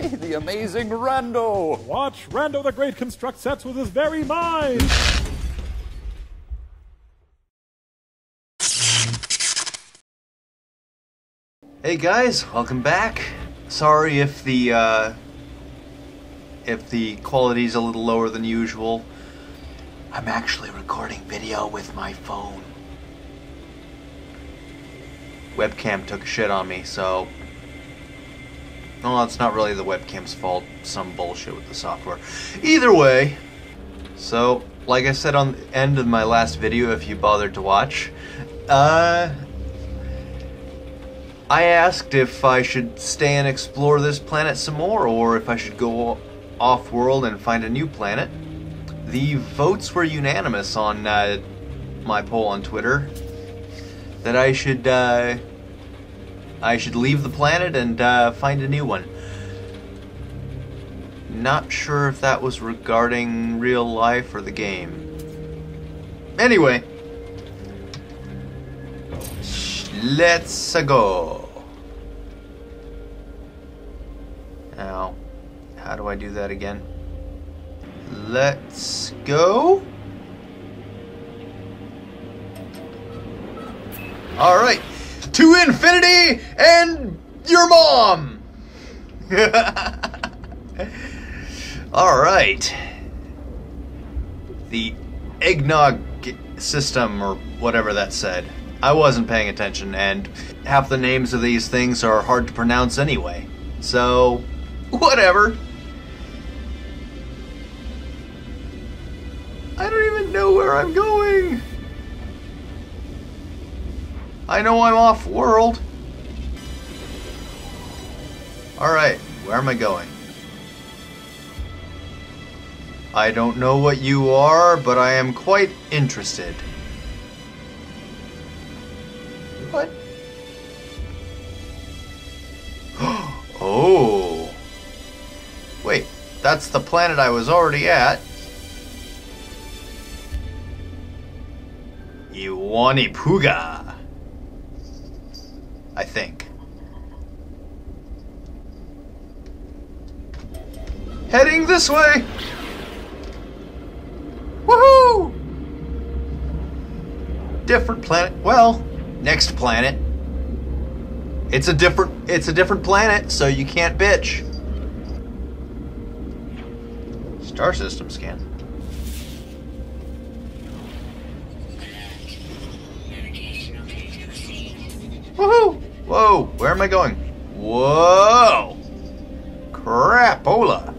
Hey, the amazing Rando! Watch Rando the Great construct sets with his very mind. Hey guys, welcome back. Sorry if the uh, if the quality's a little lower than usual. I'm actually recording video with my phone. Webcam took a shit on me, so no, it's not really the webcam's fault. Some bullshit with the software. Either way, so like I said on the end of my last video, if you bothered to watch, uh, I asked if I should stay and explore this planet some more, or if I should go off world and find a new planet. The votes were unanimous on uh, my poll on Twitter that I should uh, I should leave the planet and uh, find a new one. Not sure if that was regarding real life or the game. Anyway, let's go. Now, how do I do that again? Let's go. All right, infinity and your mom. All right. The eggnog system, or whatever that said. I wasn't paying attention, and half the names of these things are hard to pronounce anyway. So, whatever. I don't even know where I'm going. I know I'm off world. Alright, where am I going? I don't know what you are, but I am quite interested. What? oh. Wait, that's the planet I was already at. Iwanipuga. I think. Heading this way! Woohoo! Different planet. Well, next planet. It's a different it's a different planet, so you can't bitch. Star system scan. Where am I going? Whoa! Crapola!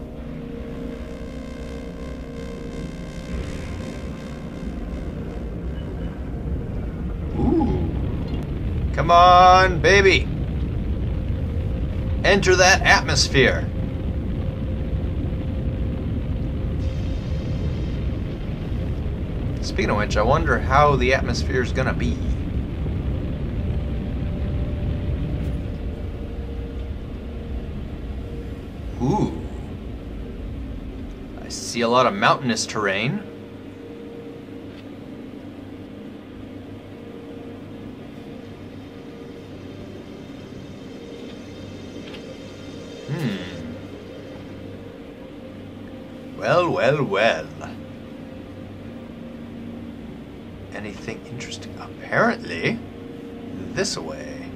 Ooh. Come on, baby! Enter that atmosphere! Speaking of which, I wonder how the atmosphere is gonna be. Ooh. I see a lot of mountainous terrain. Hmm. Well, well, well. Anything interesting? Apparently, this way.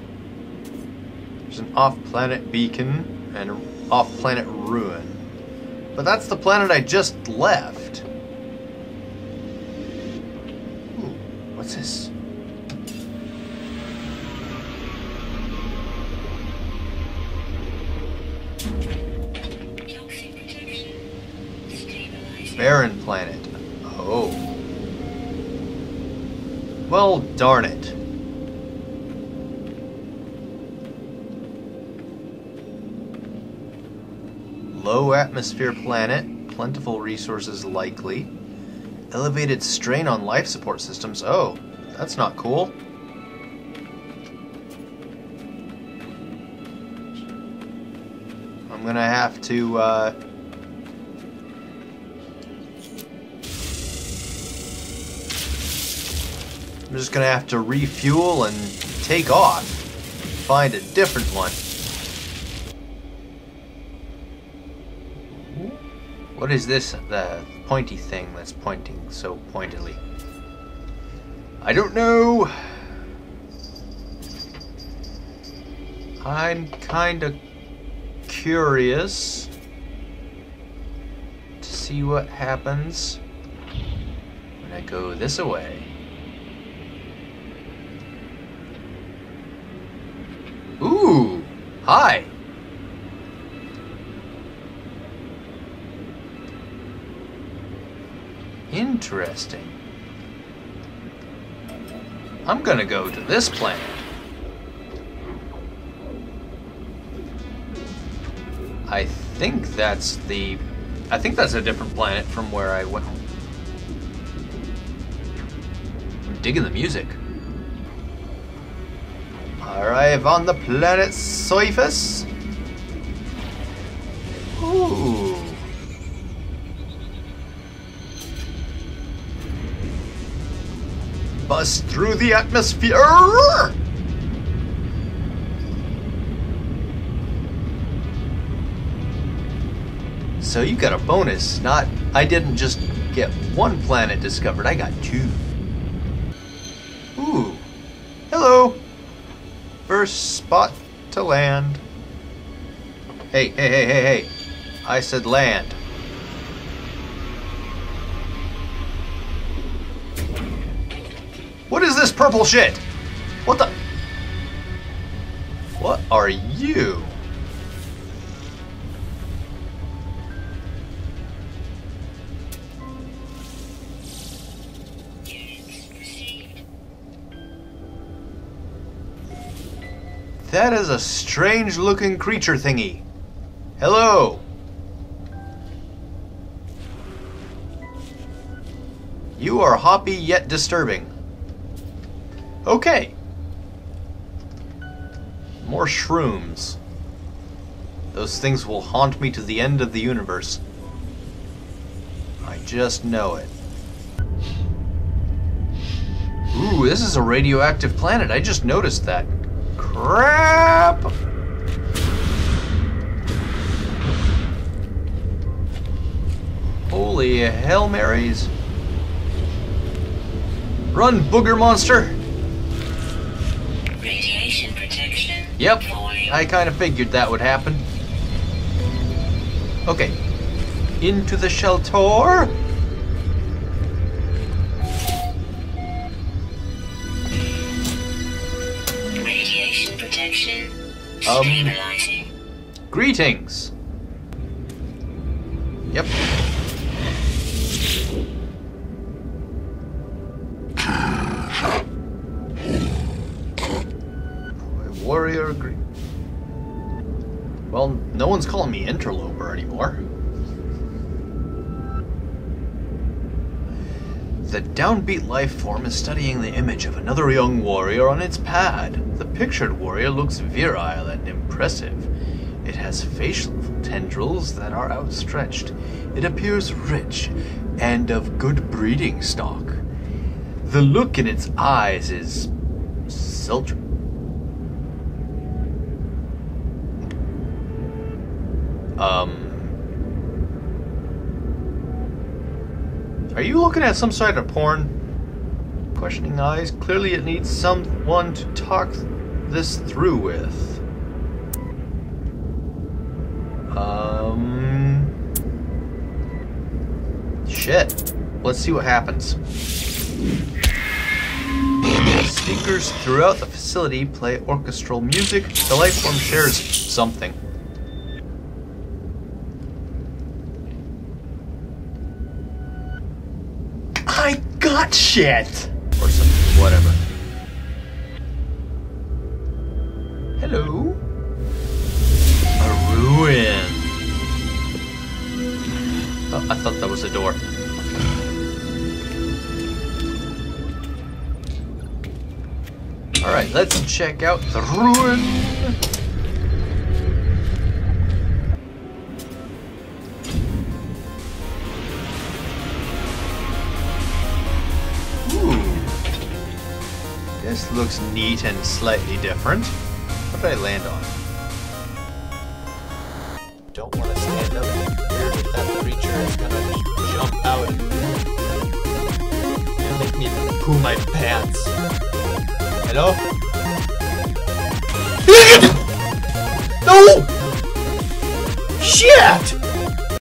There's an off-planet beacon and an off-planet ruin. But that's the planet I just left. Ooh, what's this? Barren planet. Oh. Well, darn it. Low atmosphere planet, plentiful resources likely. Elevated strain on life support systems. Oh, that's not cool. I'm gonna have to, uh, I'm just gonna have to refuel and take off. Find a different one. What is this, the pointy thing that's pointing so pointedly? I don't know. I'm kinda curious to see what happens when I go this way. Ooh, hi. Interesting. I'm gonna go to this planet. I think that's the... I think that's a different planet from where I went. I'm digging the music. Arrive on the planet Soifus. Ooh. Bust through the atmosphere. So you got a bonus. Not I didn't just get one planet discovered. I got two. Ooh. Hello. First spot to land. Hey, hey, hey, hey, hey. I said land. What is this purple shit? What the? What are you? That is a strange looking creature thingy. Hello. You are hoppy yet disturbing. Okay. More shrooms. Those things will haunt me to the end of the universe. I just know it. Ooh, this is a radioactive planet. I just noticed that. Crap! Holy Hail Marys. Run, booger monster! Yep, I kind of figured that would happen. Okay, into the shelter. Radiation protection. Um, Stabilizing. Greetings. Yep. Warrior. Well, no one's calling me interloper anymore. The downbeat life form is studying the image of another young warrior on its pad. The pictured warrior looks virile and impressive. It has facial tendrils that are outstretched. It appears rich and of good breeding stock. The look in its eyes is sultry. Um. Are you looking at some sort of porn? Questioning eyes. Clearly, it needs someone to talk this through with. Um. Shit. Let's see what happens. Speakers throughout the facility play orchestral music. The life form shares something. I got shit! Or something, whatever. Hello? A ruin. Oh, I thought that was a door. Alright, let's check out the ruin. This looks neat and slightly different. What did I land on? Don't want to stand up here if that creature is gonna jump out and make me poo my pants. Hello? No! Shit!